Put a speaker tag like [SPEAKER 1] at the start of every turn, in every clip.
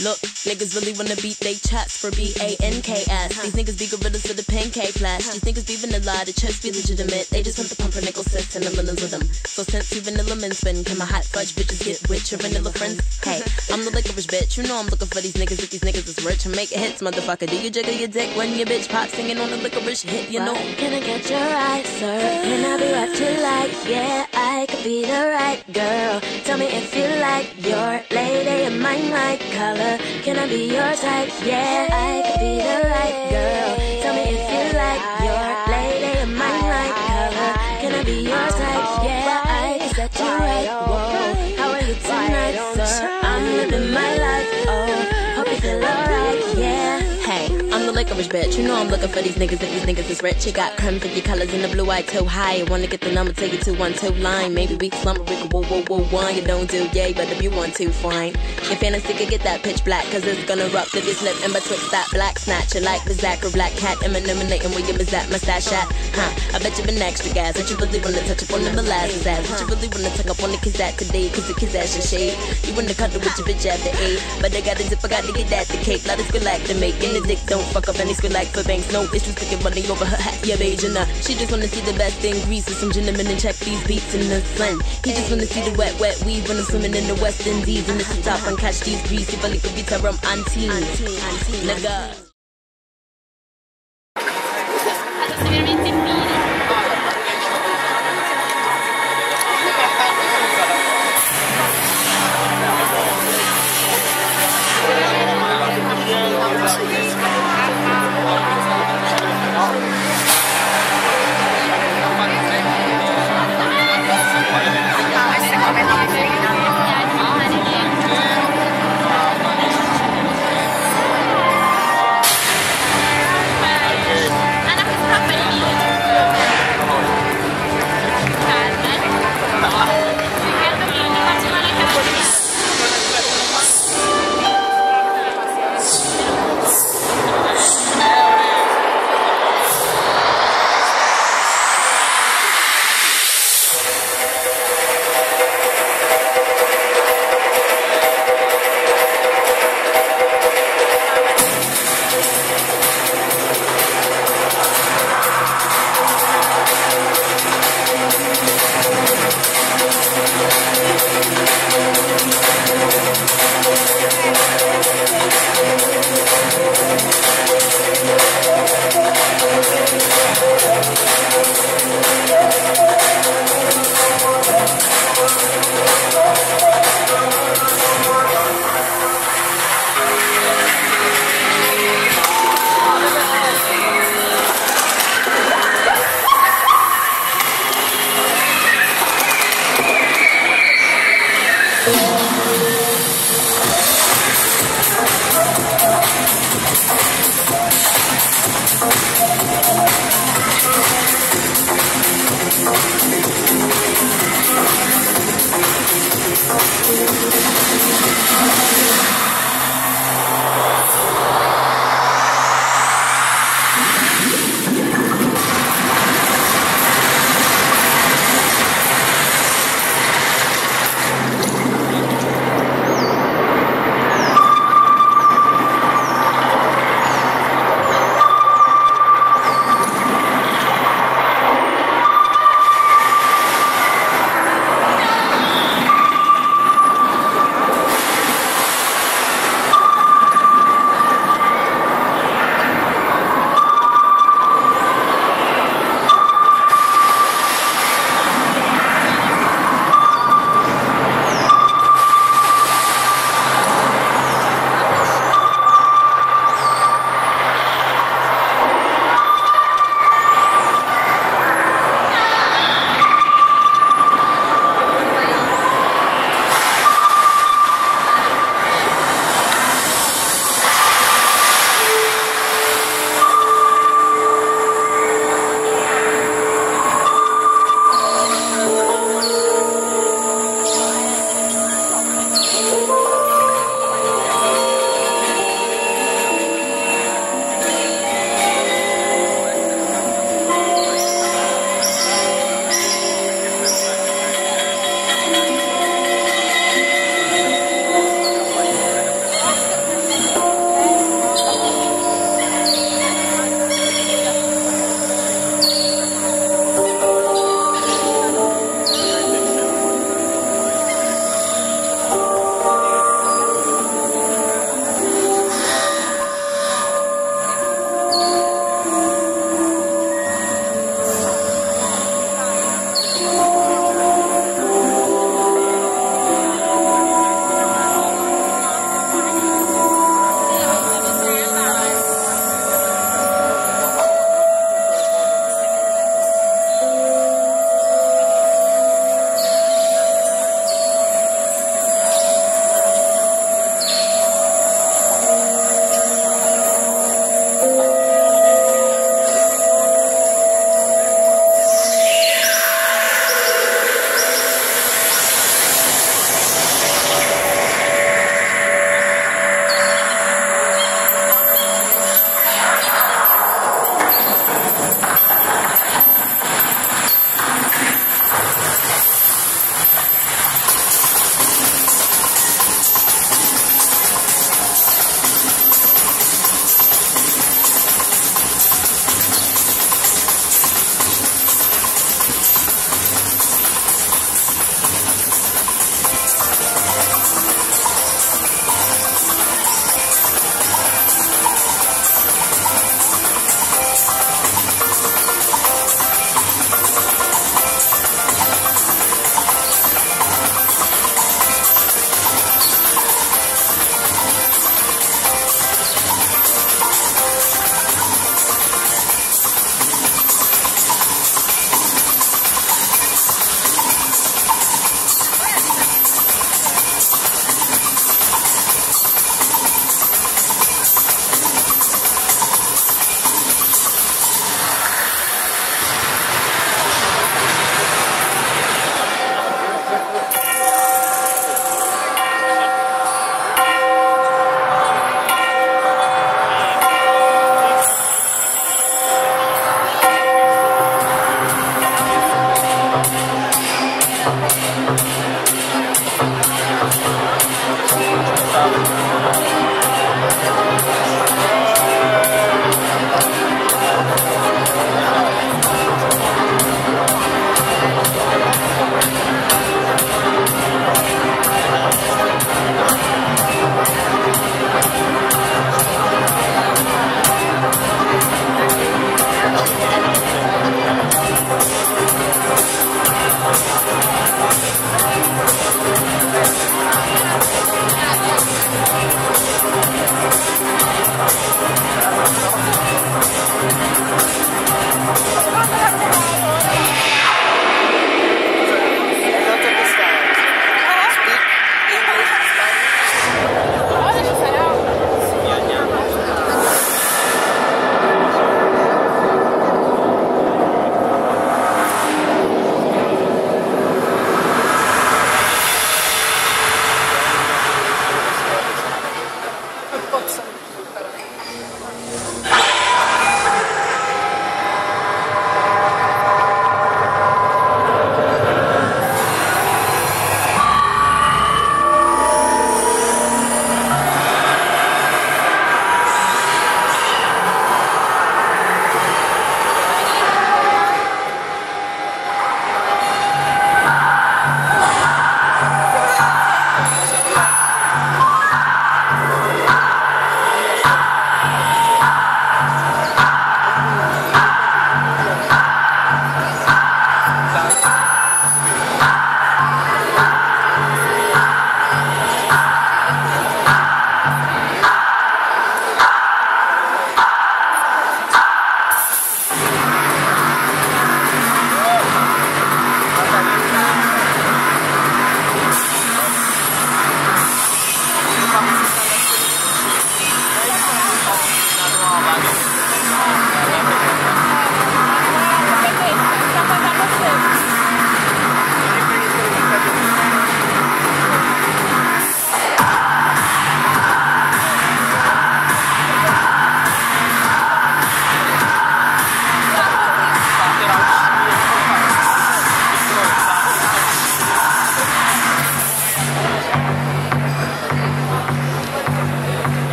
[SPEAKER 1] Look, niggas really wanna beat they chest for B A N K S. These niggas be gorillas for the pancake flash. These niggas be vanilla, the chest be legitimate. They just want the pumpernickel sis and the linens with them. So since you vanilla men spin, can my hot fudge bitches get with your vanilla friends? Hey, I'm the licorice bitch. You know I'm looking for these niggas if these niggas is rich and make hits, motherfucker. Do you jiggle your dick when your bitch pop singing on the licorice hit? You know?
[SPEAKER 2] Can I get your eyes, sir? Can I be what you like? Yeah, I could be the right girl. Tell me if you like your lady in my right color. Can I be your type? Yeah, I could be the right girl. Tell me if you like your
[SPEAKER 1] licorice bitch. You know I'm looking for these niggas if these niggas is rich. You got creme your colors in the blue eye too high. I wanna get the number, take it to one two line. Maybe we slumber, we whoa whoa whoa one. You don't do yay, but if you want to, fine. Your fantasy could get that pitch black, cause it's gonna erupt if you slip and betwixt that black snatch. You like the Zach or black cat, eliminating where you miss that mustache at. Huh, I bet you been extra gas. That you really wanna touch up on the molasses ass. That you really wanna tuck up on the kiss at today, cause the ass your shade. You wanna cuddle with your bitch after eight, but they got a zip, I got to get that the cake. Like to make. And the dick don't fuck up any school like for banks. No issues picking money over her hat, yeah, beige and She just wanna see the best thing grease with some gentlemen and check these beats in the sun. He just wanna see the wet, wet weave when I'm swimming in the West Indies. And it's the top and catch these greasy belly could be rum auntie. Nigga.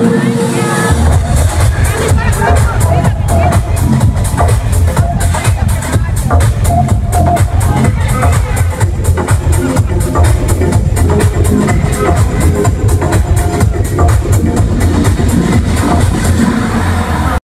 [SPEAKER 3] Wow!